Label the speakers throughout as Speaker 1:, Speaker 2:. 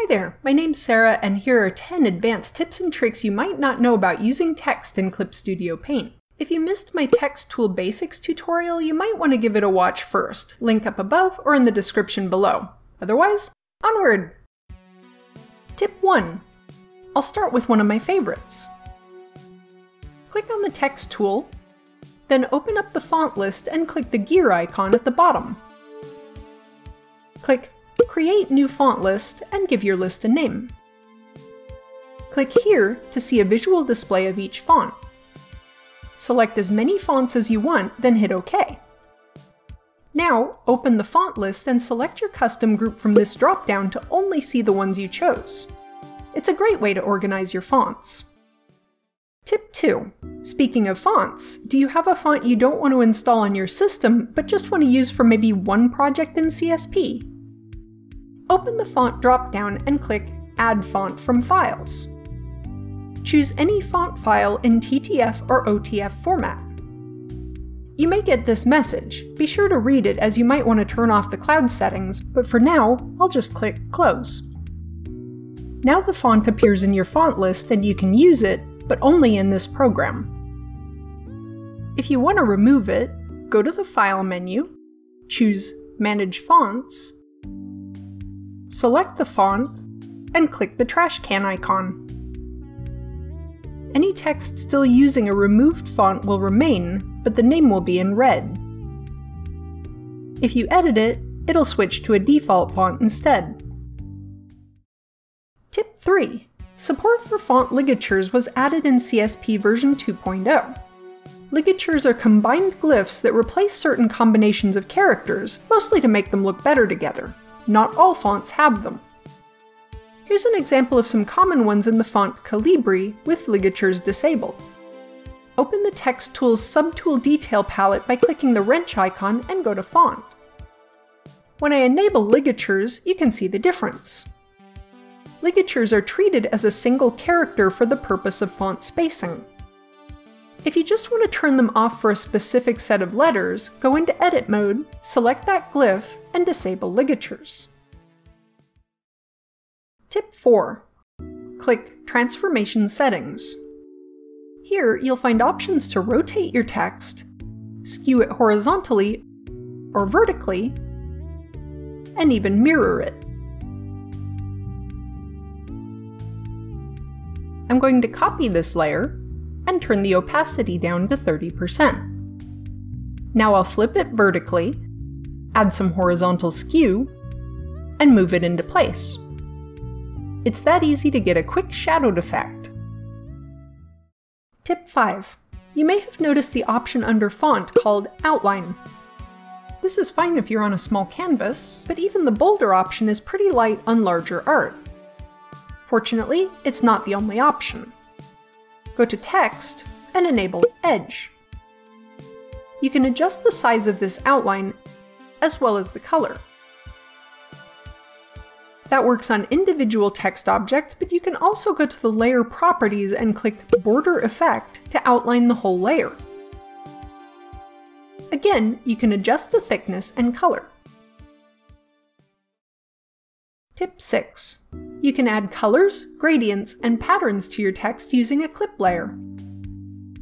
Speaker 1: Hi there, my name's Sarah and here are 10 advanced tips and tricks you might not know about using text in Clip Studio Paint. If you missed my Text Tool Basics tutorial, you might want to give it a watch first, link up above or in the description below. Otherwise, onward! Tip 1. I'll start with one of my favorites. Click on the Text tool, then open up the font list and click the gear icon at the bottom. Click Create New Font List and give your list a name. Click here to see a visual display of each font. Select as many fonts as you want, then hit OK. Now, open the font list and select your custom group from this dropdown to only see the ones you chose. It's a great way to organize your fonts. Tip 2. Speaking of fonts, do you have a font you don't want to install on your system, but just want to use for maybe one project in CSP? Open the font dropdown and click Add Font from Files. Choose any font file in TTF or OTF format. You may get this message. Be sure to read it as you might want to turn off the cloud settings, but for now, I'll just click Close. Now the font appears in your font list and you can use it, but only in this program. If you want to remove it, go to the File menu, choose Manage Fonts, select the font, and click the trash can icon. Any text still using a removed font will remain, but the name will be in red. If you edit it, it'll switch to a default font instead. Tip 3. Support for font ligatures was added in CSP version 2.0. Ligatures are combined glyphs that replace certain combinations of characters, mostly to make them look better together. Not all fonts have them. Here's an example of some common ones in the font Calibri with ligatures disabled. Open the Text Tool's Subtool Detail palette by clicking the wrench icon and go to Font. When I enable ligatures, you can see the difference. Ligatures are treated as a single character for the purpose of font spacing. If you just want to turn them off for a specific set of letters, go into Edit mode, select that glyph, and disable ligatures. Tip 4. Click Transformation Settings. Here, you'll find options to rotate your text, skew it horizontally or vertically, and even mirror it. I'm going to copy this layer and turn the opacity down to 30%. Now I'll flip it vertically, add some horizontal skew, and move it into place. It's that easy to get a quick shadowed effect. Tip 5. You may have noticed the option under font called Outline. This is fine if you're on a small canvas, but even the bolder option is pretty light on larger art. Fortunately, it's not the only option. Go to Text and enable Edge. You can adjust the size of this outline as well as the color. That works on individual text objects, but you can also go to the layer properties and click Border Effect to outline the whole layer. Again, you can adjust the thickness and color. Tip 6. You can add colors, gradients, and patterns to your text using a clip layer.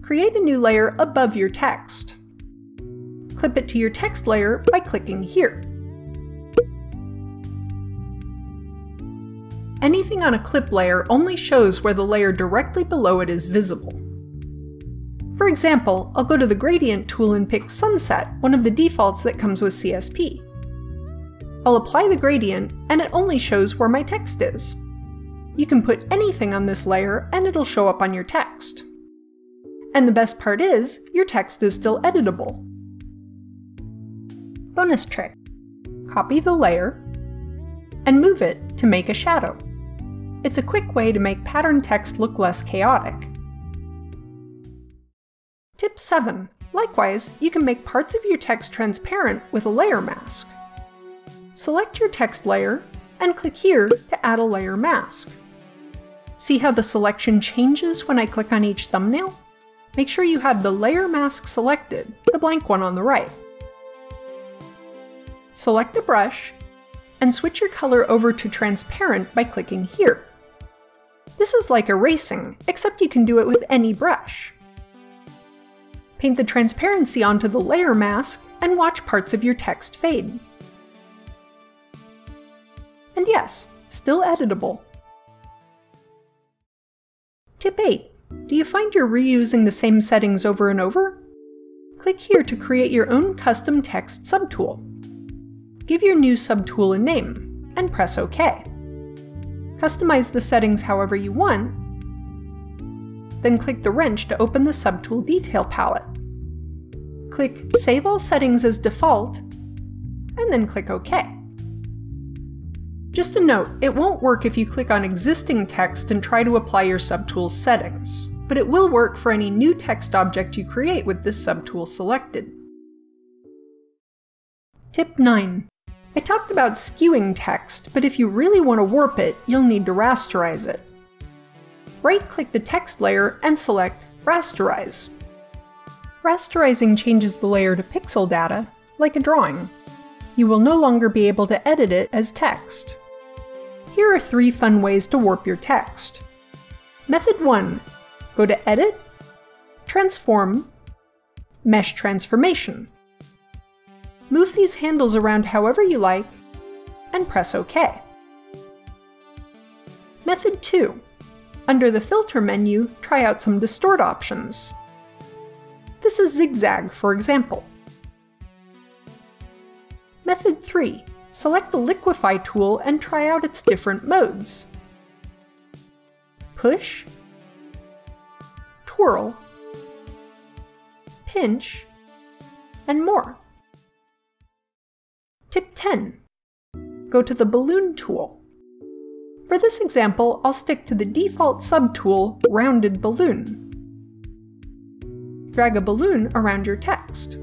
Speaker 1: Create a new layer above your text. Clip it to your text layer by clicking here. Anything on a clip layer only shows where the layer directly below it is visible. For example, I'll go to the Gradient tool and pick Sunset, one of the defaults that comes with CSP. I'll apply the gradient, and it only shows where my text is. You can put anything on this layer, and it'll show up on your text. And the best part is, your text is still editable. Bonus trick. Copy the layer, and move it to make a shadow. It's a quick way to make pattern text look less chaotic. Tip 7. Likewise, you can make parts of your text transparent with a layer mask select your text layer and click here to add a layer mask. See how the selection changes when I click on each thumbnail? Make sure you have the layer mask selected, the blank one on the right. Select a brush and switch your color over to transparent by clicking here. This is like erasing, except you can do it with any brush. Paint the transparency onto the layer mask and watch parts of your text fade. And yes, still editable. Tip 8. Do you find you're reusing the same settings over and over? Click here to create your own custom text subtool. Give your new subtool a name, and press OK. Customize the settings however you want, then click the wrench to open the Subtool Detail palette. Click Save All Settings as Default, and then click OK. Just a note, it won't work if you click on existing text and try to apply your subtool's settings, but it will work for any new text object you create with this subtool selected. Tip 9. I talked about skewing text, but if you really want to warp it, you'll need to rasterize it. Right-click the text layer and select Rasterize. Rasterizing changes the layer to pixel data, like a drawing. You will no longer be able to edit it as text. Here are three fun ways to warp your text. Method 1. Go to Edit, Transform, Mesh Transformation. Move these handles around however you like, and press OK. Method 2. Under the Filter menu, try out some distort options. This is zigzag, for example. Method 3. Select the Liquify tool and try out its different modes. Push, twirl, pinch, and more. Tip 10. Go to the Balloon tool. For this example, I'll stick to the default subtool, Rounded Balloon. Drag a balloon around your text.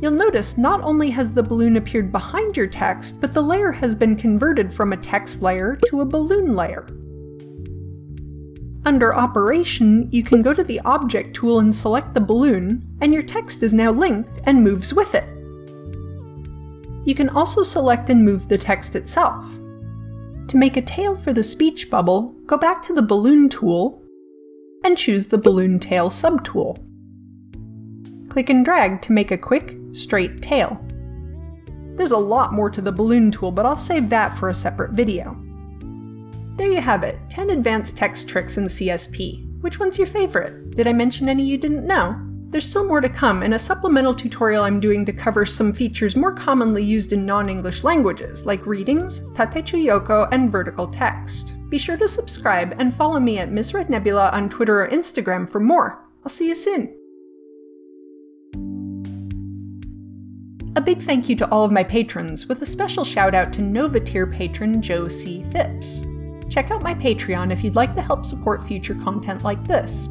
Speaker 1: You'll notice not only has the balloon appeared behind your text, but the layer has been converted from a text layer to a balloon layer. Under Operation, you can go to the Object tool and select the balloon, and your text is now linked and moves with it. You can also select and move the text itself. To make a tail for the speech bubble, go back to the Balloon tool and choose the Balloon Tail subtool. Click and drag to make a quick, straight tail. There's a lot more to the Balloon tool, but I'll save that for a separate video. There you have it, 10 advanced text tricks in CSP. Which one's your favorite? Did I mention any you didn't know? There's still more to come in a supplemental tutorial I'm doing to cover some features more commonly used in non-English languages, like readings, Tatechuyoko, and vertical text. Be sure to subscribe and follow me at Ms. Red Nebula on Twitter or Instagram for more. I'll see you soon! A big thank you to all of my patrons, with a special shout out to Nova Tier patron Joe C. Phipps. Check out my Patreon if you'd like to help support future content like this.